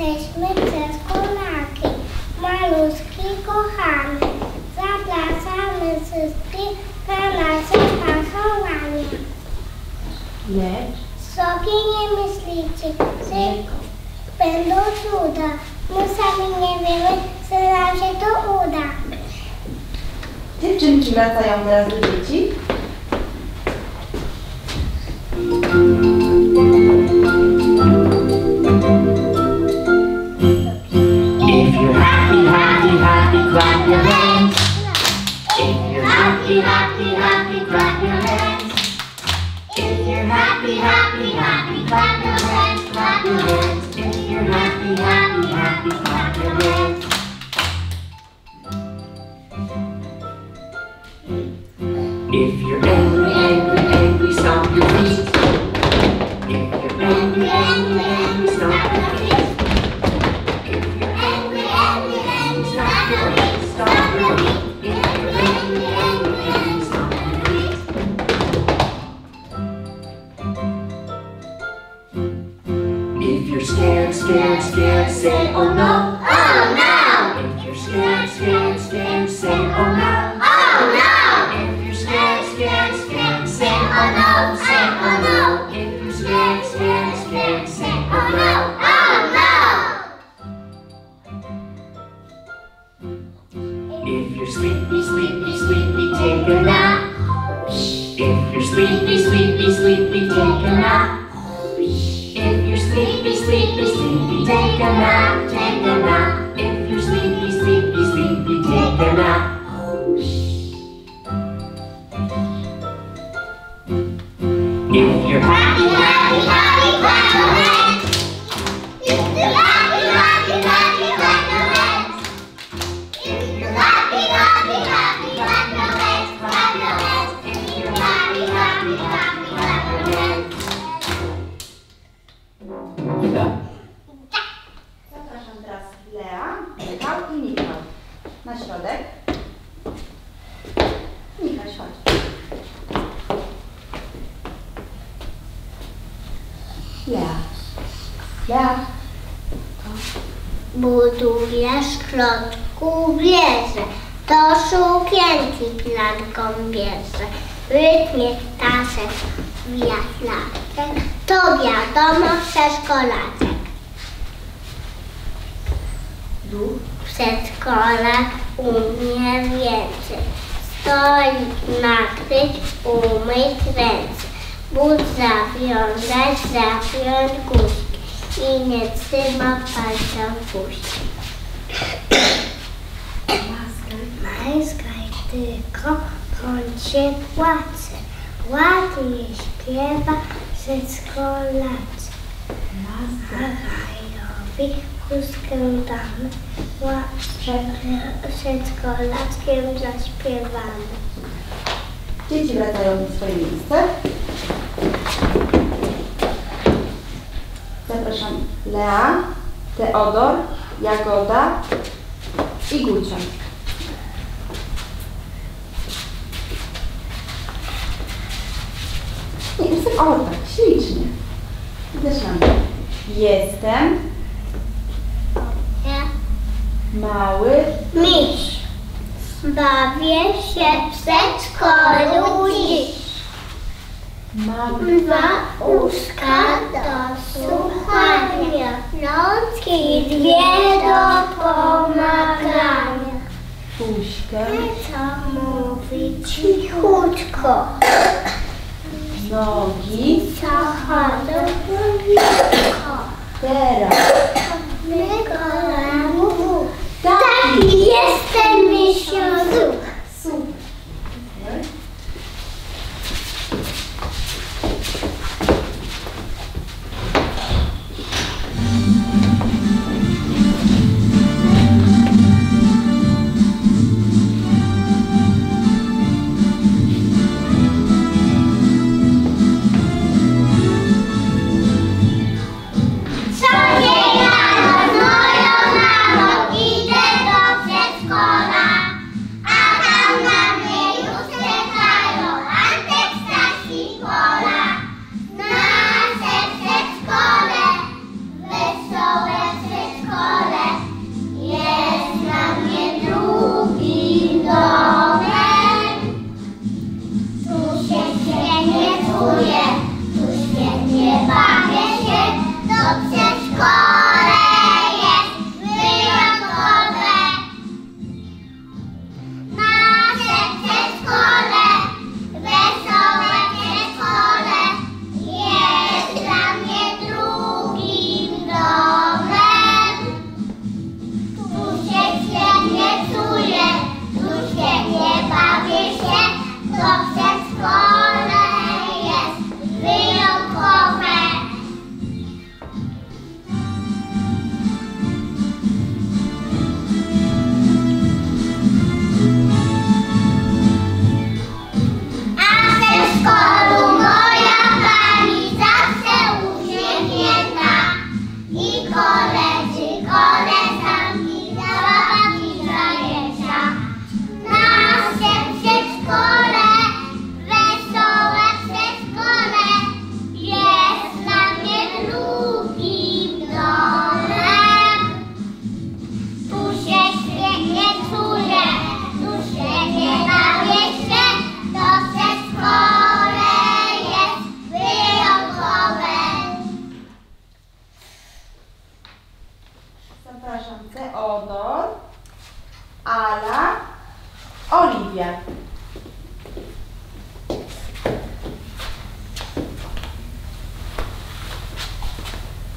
jesteśmy przedszkolaki, malutki kochamy. Zapraszamy wszystkich na nasze pasowanie. Lecz Sobie nie myślicie, że będą cuda. My sami nie wiemy, że nam się to uda. dziewczynki wracają teraz do dzieci. Happy, happy, happy, clap your hands. If you're happy, happy, happy, clap your hands, clap your hands. If you're happy, happy, happy, clap your hands. If you're angry, you're sleepy, sleepy, sleepy, take a nap. Michał i Michał. Na środek. Michał, chodź. Lea. Lea. Budujesz środku wieżę, do sukienki klatką bierze. Rytmie tasek wiatlaczek, to wiadomo przedszkolaczek. Dół. Przedszkolak umie więcej. Stolik nakryć, umyć ręce. But zawiązać, zapiąć guzik i nie trzeba palca puścić. Majskaj tylko kącie płacze, ładnie śpiewa przedszkolacy. Marajowi chustkę damy, ła- przedszkolackiem zaśpiewamy. Dzieci wracają na swoje miejsce. Zapraszam Lea, Teodor, Jagoda i Gucia. Nie, jestem, o tak, ślicznie. Zaczynamy. Jestem mały, Miś, bawię się w przedszkolu dziś. mam Dwa uszka do słuchania, rączki dwie do pomagania. puśkę, Co mówi cichutko, nogi, co chodzą teraz. 小鹿 Bye.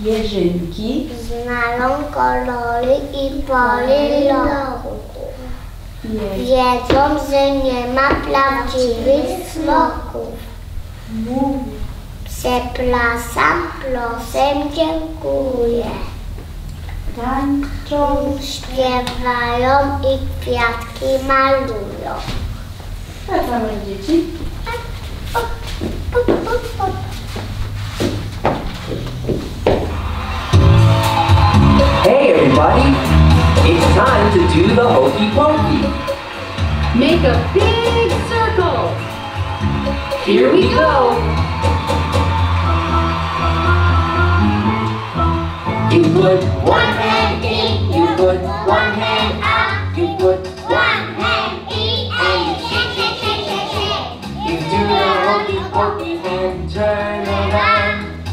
Jeżynki. Znają kolory i pory. Je, Wiedzą, że nie ma prawdziwych smoków. Przepraszam, proszę, dziękuję. tańczą. Śpiewają i kwiatki malują. Wracamy dzieci. Hey everybody, it's time to do the hokey pokey. Make a big circle. Here we go. You put one hand in, you put one hand out, you put one hand in, and you shake, shake, shake, shake, shake. You do the hokey pokey and turn around.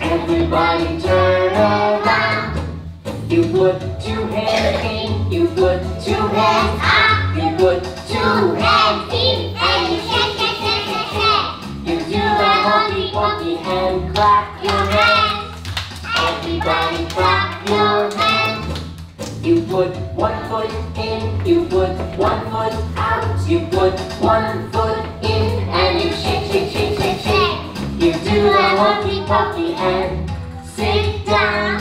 Everybody turn around. You put two hands in, you put two hands out, you put two hands in, and you shake, shake, shake, shake, shake. You do the hokey pokey and clap your hands. Everybody clap your hands. You put one foot in, you put one foot out, you put one foot in, and you shake, shake, shake, shake, shake. You do the hokey pokey and sit down.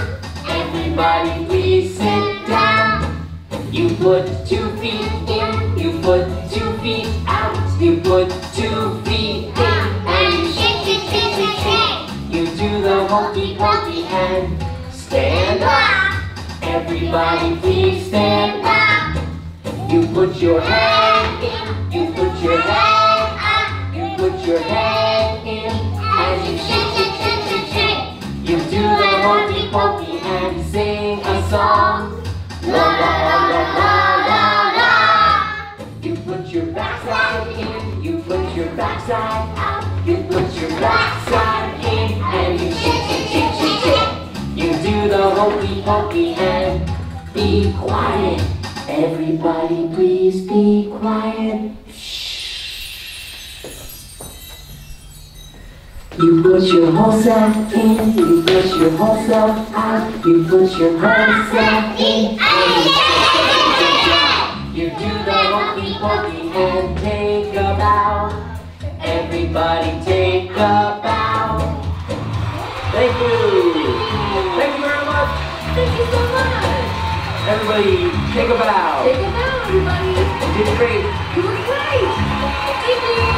Everybody please sit down. You put two feet in, you put two feet out, you put two feet in, and shake, shake, shake, shake, shake. You do the hokey pokey and stand up. Everybody please stand up. You put your head in, you put your head up, you put your head in, and you shake, hokey pokey and be quiet. Everybody please be quiet. Shh. You put your whole self in, you put your whole self out, you put your whole self in, you you do the hokey pokey and take a bow. Everybody take a bow. Thank you. Thank you so much. Everybody take a bow. Take a bow, everybody. You did great. You were great. Thank you.